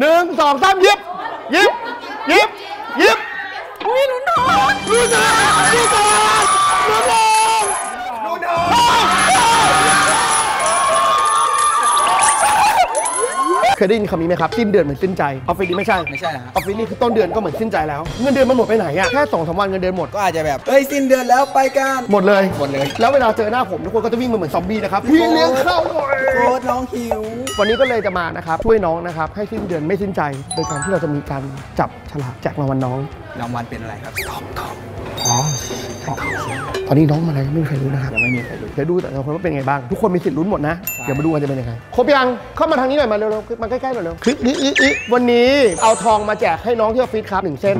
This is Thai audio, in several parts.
หนึ่งสองสามยิบยิบยิบยิบอุ้ยลุ้นทองลุ้นทองลุ้นทองลุ้นทองลุ้นทองเคยได้ยินคำนี้ไหมครับสิ้นเดือนเหมือนสิ้นใจออฟฟิศนี้ไม่ใช่ไม่ใช่นะครับออฟฟิศนี่คือต้นเดือนก็เหมือนสิ้นใจแล้วเงินเดือนมันหมดไปไหนอะแค่สองสามวันเงินเดือนหมดก็อาจจะแบบเฮ้ยสิ้นเดือนแล้วไปกันหมดเลยหมดเลย แล้วเวลาเจอหน้าผมทุกคนก็จะวิ่งมาเหมือนซอมบี้นะครับพี่เลี้ยงข้าวหน่อยโค้ดน้องหิว วันนี้ก็เลยจะมานะครับช่วยน้องนะครับให้สิ้นเดือนไม่สิ้นใจ โดยการที่เราจะมีการจับฉลากแจกรางวัลน้อง รางวัลเป็นอะไรครับทองทองอ๋อตอนนี้น้องมาอะไรไม่มีใครรู้นะครับยังไม่มีใครรู้เดี๋ยวดูแต่ละคนว่าเป็นไงบ้างทุกคนมีสิทธิ์ลุ้นหมดนะเดี๋ยวมาดูกันจะเป็นยังไงครบยังเข้ามาทางนี้หน่อยมาเร็วๆมาใกล้ๆหน่อยเร็วคลิกนี้อีอีวันนี้เอาทองมาแจกให้น้องที่ออฟฟิศครับหนึ่งเส้น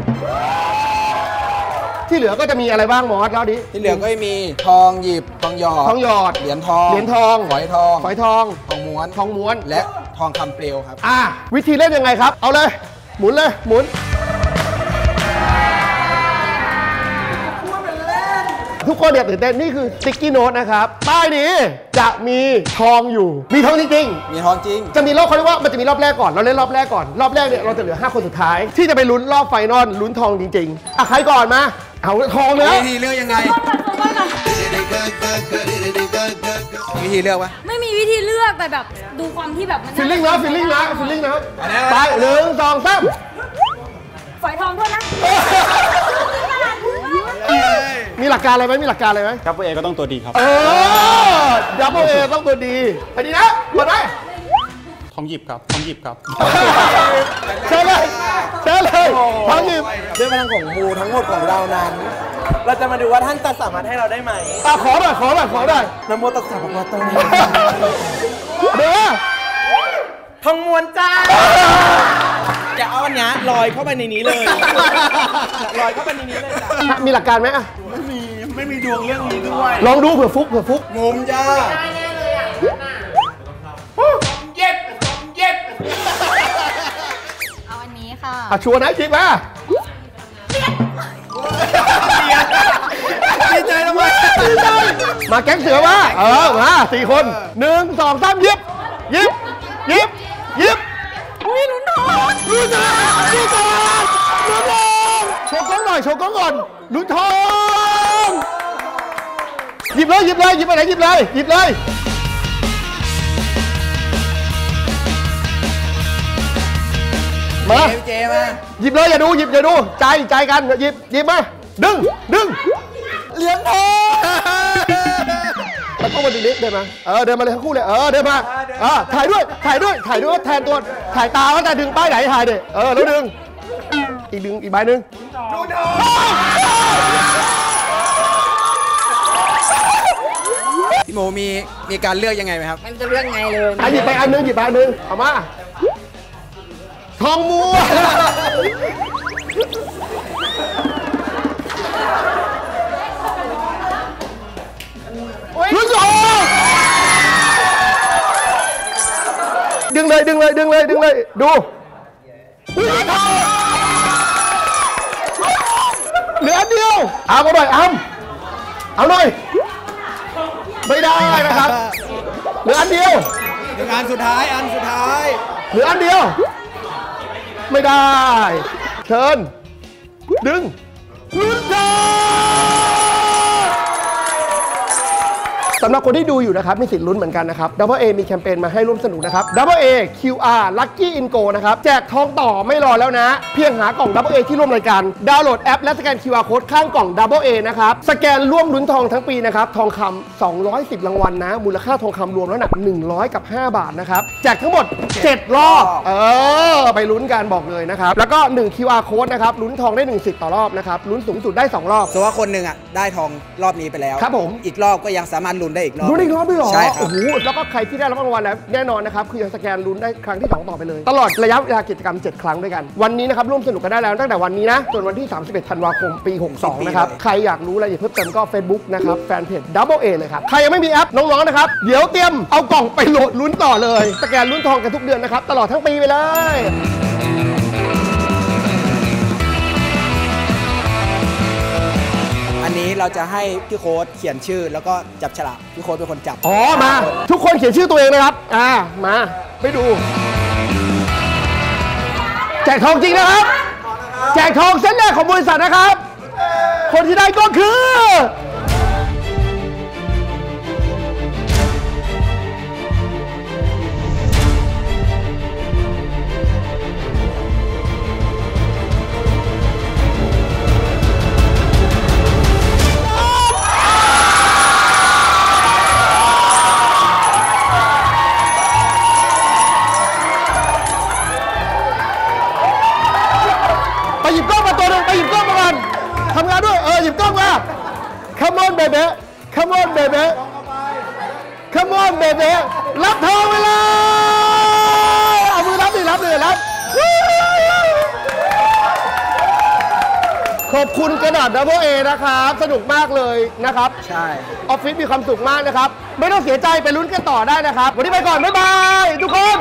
ที่เหลือก็จะมีอะไรบ้างมอสแล้วดิที่เหลือก็มีทองหยิบทองหยอดทองหยอดเหรียญทองเหรียญทองฝอยทองฝอยทองทองม้วนทองม้วนและทองคำเปลวครับ อะวิธีเล่นยังไงครับ เอาเลย หมุนเลย หมุนทุกคนอย่าตื่นเต้นนี่คือ sticky note นะครับใต้นี้จะมีทองอยู่ มีทองจริงมีทองจริงๆจะมีรอบเขาเรียกว่ามันจะมีรอบแรกก่อน เราเล่นรอบแรกก่อน รอบแรกเนี่ยเราจะเหลือ 5 คนสุดท้าย ที่จะไปลุ้นรอบ final ลุ้นทองจริงๆอะใครก่อนมา เอาทองเลยวิธีเลือกยังไงวิธีเลือกปะไม่มีวิธีเลือกแต่แบบดูความที่แบบมัน feeling นะ feeling นะ feeling นะไปแล้วไปหนึ่งสองสามฝอยทองด้วยนะมีหลักการอะไรไหมมีหลักการอะไรไหมครับ A ก็ต้องตัวดีครับ เออ Double A ต้องตัวดีอันนี้นะกดได้ทองหยิบครับทองหยิบครับเชิญเล ยเชิญเลยทองหยิบด้วยพลังของมูทั้งหมดของเรานั้น เราจะมาดูว่าท่านจะสามารถให้เราได้ไหมอะขอหน่อยขอหน่อยขอหน่อยนโมตัสสะภะคะวะโตเด้อทองมวนจ้าจะเอาอันเนี้ยลอยเข้าไปในนี้เลยลอยเข้าไปในนี้เลยจ้ะมีหลักการไหมอะไม่มีไม่มีดวงเรื่องนี้ด้วยลองดูเผื่อฟุกเผื่อฟุกงมจ้าเอา อะชัวร์นะคิดมาดีใจทำไมมาแก๊งเสือมาเออมาสี่คนหนึ่งสองสามยิบยิบยิบยิบอุ้ยลุ้นทองลุ้นทองลุ้นทองลุ้นทองโชว์กล้องหน่อยโชว์กล้องก่อนลุ้นทองหยิบเลยหยิบเลยหยิบไปไหนหยิบเลยหยิบเลย มาเจเจมาหยิบเลยอย่าดูหยิบอย่าดูใจใจกันหยิบหยิบมาดึงดึงเหรียญทองแล้วก็มาดูนี้เดินมาเออเดินมาเลยทั้งคู่เลยเออเดินมาเออถ่ายด้วยถ่ายด้วยถ่ายด้วยแทนตัวถ่ายตาว่าจะดึงป้ายไหนถ่ายดิเออแล้วดึงอีกดึงอีกใบหนึ่งพี่โมมีมีการเลือกยังไงไหมครับ มันจะเลือกไงเลยอะหยิบไปอันหนึงหยิบไปอันหนึงเอามา ทองมัวลุ้นทองดึงเลยดึงเลยดึงเลยดึงเลยดูลุ้นทองเหลืออันเดียวเอามาหน่อยอ้ำเอาหน่อยไม่ได้นะครับเหลืออันเดียวหนึ่งอันสุดท้ายอันสุดท้ายเหลืออันเดียว ไม่ได้ เชิญ ดึงลุ้นทอ สำหรับคนที่ดูอยู่นะครับมีสิทธิ์ลุ้นเหมือนกันนะครับ Double A มีแคมเปญมาให้ร่วมสนุกนะครับ Double A QR Lucky In Go นะครับแจกทองต่อไม่รอแล้วนะ เพียงหากล่อง Double A ที่ร่วมรายการดาวน์โหลดแอปและสแกน QR Code ข้างกล่อง Double A นะครับสแกนร่วมลุ้นทองทั้งปีนะครับทองคำ210 รางวัลนะ มูลค่าทองคำรวมแล้วหนัก 100 กับ 5 บาทนะครับแจกทั้งหมด 7 รอบเออไปลุ้นกันบอกเลยนะครับแล้วก็ 1 QR Code นะครับลุ้นทองได้1สิทธิ์ต่อรอบนะครับลุ้นสูงสุดได้ 2 รอบสมมติว่าคนหนึ่งอะได้ทองรอบนี้ไปแล้วครับผมอีกรอบก็ยังสามารถลุ้นได้อีกรอบลุ้นอีกรอบด้วยเหรอใช่ครัโอ้บโหแล้วก็ใครที่ได้รับรางวัลแล้วแน่นอนนะครับคือยังสแกนลุ้นได้ครั้งที่ 2 ต่อไปเลย ตลอดระยะเวลากิจกรรม 7 ครั้งด้วยกัน วันนี้นะครับร่วมสนุกกันได้แล้วตั้งแต่วันนี้นะจนวันที่ 31 ธันวาคมปี 62 นะครับ ใครอยากรู้อะไรายละเอียดเพิ่มเติมก็ Facebook นะครับแฟนเพจ Double A เลยครับ ใครยังไม่มีแอปน้องๆนะครับเดี๋ยวเตรียมเอากล่องไปโหลดลุ้นต่อเลย สแกนลุ้นทองกันทุกเดือนนะครับตลอดทั้งปีไปเลย นี้เราจะให้พี่โค้ดเขียนชื่อแล้วก็จับฉลากพี่โค้ดเป็นคนจับอ๋อมา ทุกคนเขียนชื่อตัวเองนะครับ อ่ามาไปดู แจกทองจริงนะครับ แจกทองเส้นแรกของบริษัทนะครับ คนที่ได้ก็คือ baby Come on baby Come on baby รับทองไปเลยเอามือรับดิรับเลยรับขอบคุณกระดาษ Double A นะครับ สนุกมากเลยนะครับ ใช่ ออฟฟิศมีความสุขมากนะครับ ไม่ต้องเสียใจไปลุ้นกันต่อได้นะครับ วันนี้ไปก่อน บ๊ายบาย ทุกคน